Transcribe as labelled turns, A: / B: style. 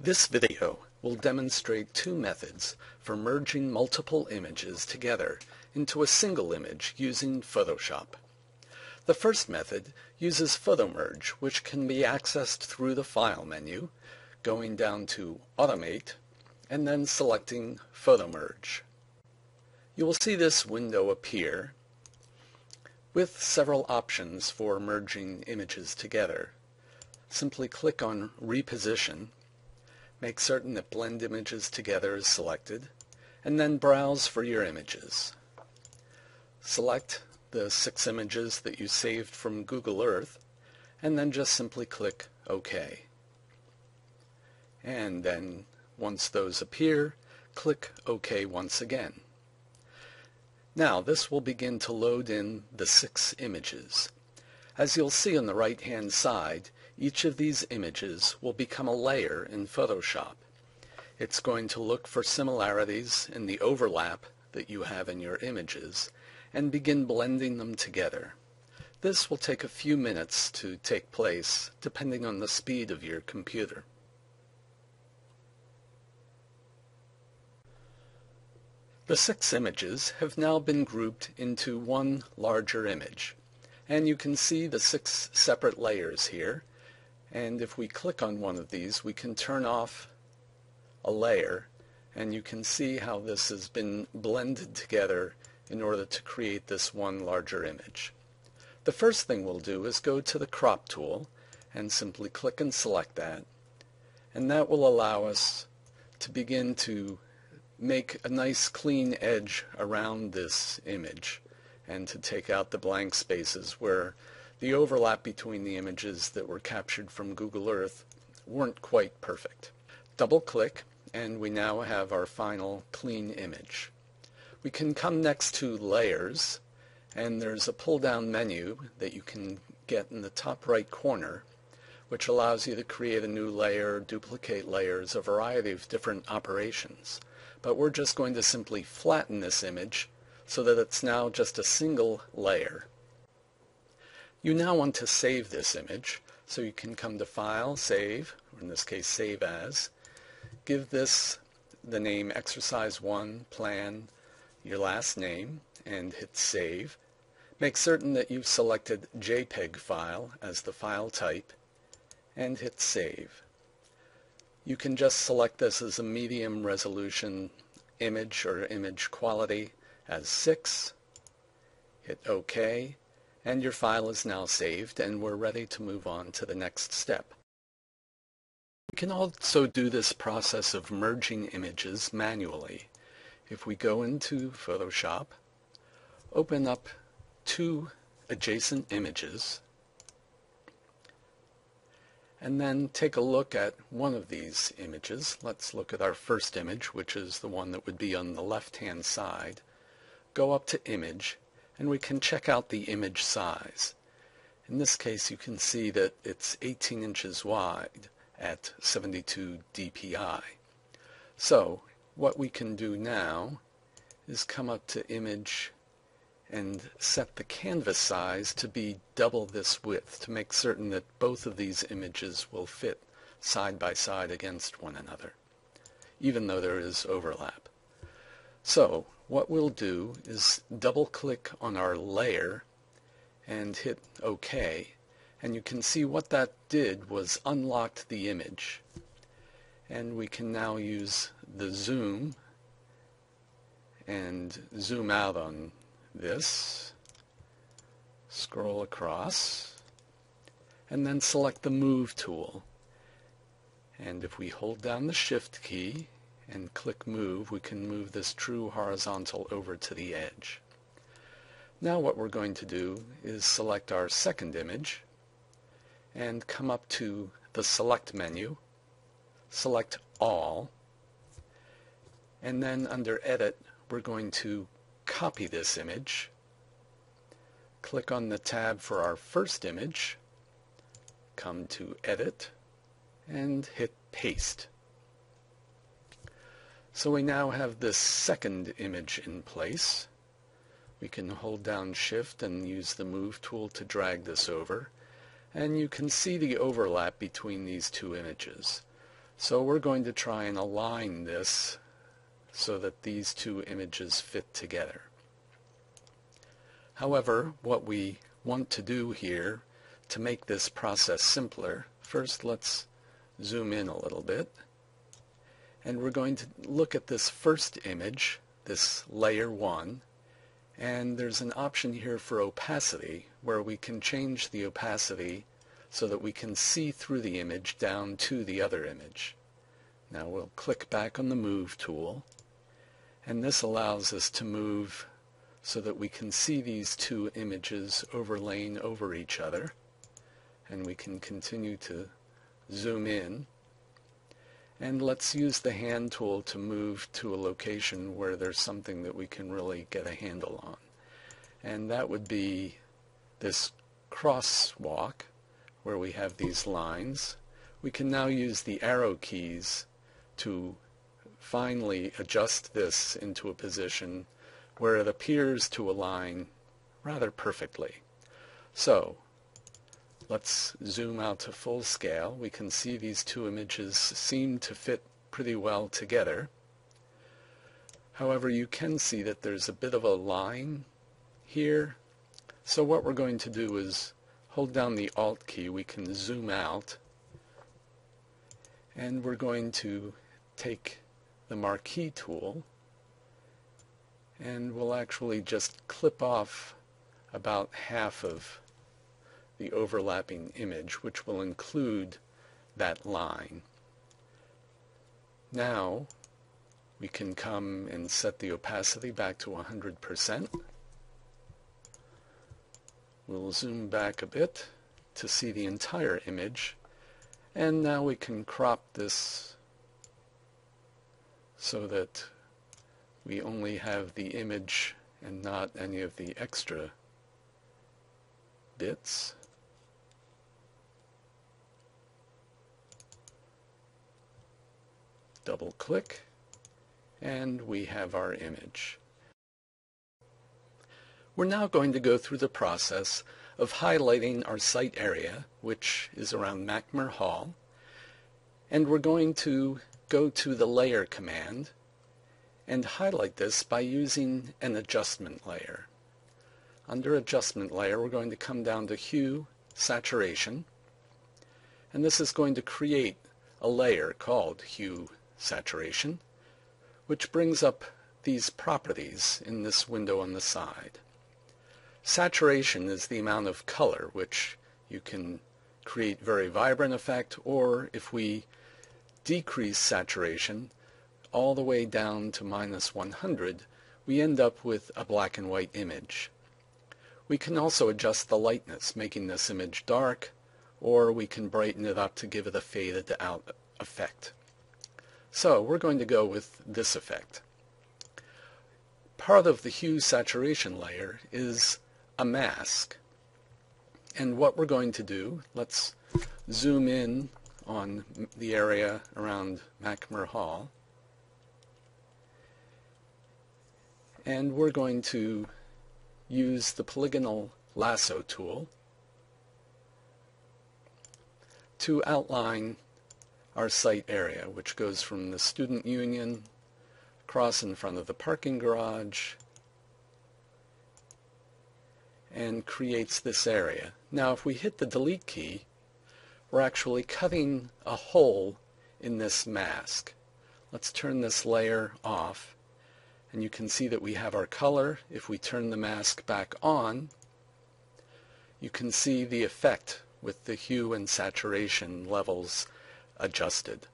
A: This video will demonstrate two methods for merging multiple images together into a single image using Photoshop. The first method uses PhotoMerge, which can be accessed through the File menu, going down to Automate, and then selecting PhotoMerge. You will see this window appear with several options for merging images together. Simply click on Reposition Make certain that Blend Images Together is selected, and then browse for your images. Select the six images that you saved from Google Earth, and then just simply click OK. And then, once those appear, click OK once again. Now this will begin to load in the six images. As you'll see on the right hand side, each of these images will become a layer in Photoshop. It's going to look for similarities in the overlap that you have in your images and begin blending them together. This will take a few minutes to take place depending on the speed of your computer. The six images have now been grouped into one larger image and you can see the six separate layers here and if we click on one of these, we can turn off a layer and you can see how this has been blended together in order to create this one larger image. The first thing we'll do is go to the crop tool and simply click and select that and that will allow us to begin to make a nice clean edge around this image and to take out the blank spaces where the overlap between the images that were captured from Google Earth weren't quite perfect. Double click and we now have our final clean image. We can come next to layers and there's a pull down menu that you can get in the top right corner which allows you to create a new layer, duplicate layers, a variety of different operations. But we're just going to simply flatten this image so that it's now just a single layer. You now want to save this image, so you can come to File, Save, or in this case Save As. Give this the name Exercise 1, Plan, your last name, and hit Save. Make certain that you've selected JPEG file as the file type, and hit Save. You can just select this as a medium resolution image or image quality as 6, hit OK, and your file is now saved and we're ready to move on to the next step. We can also do this process of merging images manually. If we go into Photoshop, open up two adjacent images, and then take a look at one of these images. Let's look at our first image, which is the one that would be on the left-hand side. Go up to Image, and we can check out the image size. In this case you can see that it's 18 inches wide at 72 dpi. So what we can do now is come up to image and set the canvas size to be double this width to make certain that both of these images will fit side by side against one another even though there is overlap. So what we'll do is double click on our layer and hit OK and you can see what that did was unlocked the image. And we can now use the zoom and zoom out on this scroll across and then select the move tool. And if we hold down the shift key and click move, we can move this true horizontal over to the edge. Now what we're going to do is select our second image and come up to the select menu, select all, and then under edit we're going to copy this image, click on the tab for our first image, come to edit, and hit paste. So we now have this second image in place. We can hold down shift and use the move tool to drag this over and you can see the overlap between these two images. So we're going to try and align this so that these two images fit together. However, what we want to do here to make this process simpler, first let's zoom in a little bit. And we're going to look at this first image, this layer 1, and there's an option here for opacity where we can change the opacity so that we can see through the image down to the other image. Now we'll click back on the Move tool. And this allows us to move so that we can see these two images overlaying over each other. And we can continue to zoom in and let's use the hand tool to move to a location where there's something that we can really get a handle on and that would be this crosswalk where we have these lines, we can now use the arrow keys to finally adjust this into a position where it appears to align rather perfectly. So let's zoom out to full scale. We can see these two images seem to fit pretty well together. However, you can see that there's a bit of a line here. So what we're going to do is hold down the Alt key, we can zoom out and we're going to take the marquee tool and we'll actually just clip off about half of the overlapping image which will include that line. Now we can come and set the opacity back to 100% We'll zoom back a bit to see the entire image and now we can crop this so that we only have the image and not any of the extra bits. Double click and we have our image. We're now going to go through the process of highlighting our site area, which is around Machmer Hall, and we're going to go to the Layer command and highlight this by using an adjustment layer. Under Adjustment Layer, we're going to come down to Hue, Saturation, and this is going to create a layer called Hue Saturation, which brings up these properties in this window on the side. Saturation is the amount of color which you can create very vibrant effect or if we decrease saturation all the way down to minus 100 we end up with a black and white image. We can also adjust the lightness making this image dark or we can brighten it up to give it a faded out effect. So we're going to go with this effect. Part of the hue saturation layer is a mask. And what we're going to do, let's zoom in on the area around Machmer Hall. And we're going to use the polygonal lasso tool to outline our site area, which goes from the student union across in front of the parking garage and creates this area. Now if we hit the delete key, we're actually cutting a hole in this mask. Let's turn this layer off and you can see that we have our color. If we turn the mask back on, you can see the effect with the hue and saturation levels adjusted.